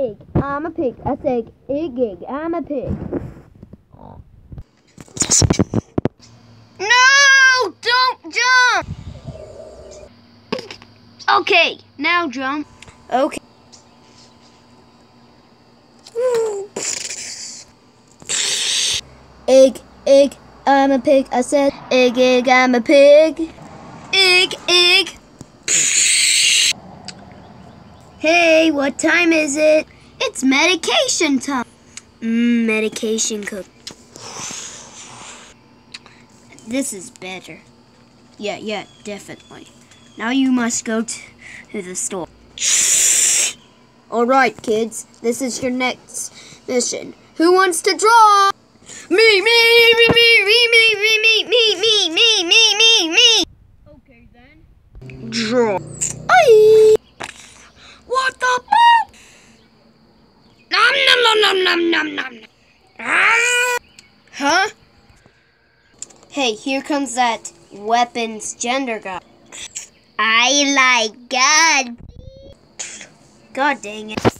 egg. I'm a pig. I say egg, egg. I'm a pig. No! Don't jump! Okay, now jump. Okay. Egg, egg, I'm a pig. I said egg, egg, I'm a pig. Egg, egg. Hey, what time is it? It's medication time. Mmm, medication cook. This is better. Yeah, yeah, definitely. Now you must go to the store. Alright, kids, this is your next mission. Who wants to draw? Me, me, me, me, me, me, me, me, me, me, me, me, me, me. Okay then. Draw. Aye. What the? Nom nom nom nom. Huh? Hey, here comes that weapons gender guy. I like God. God dang it.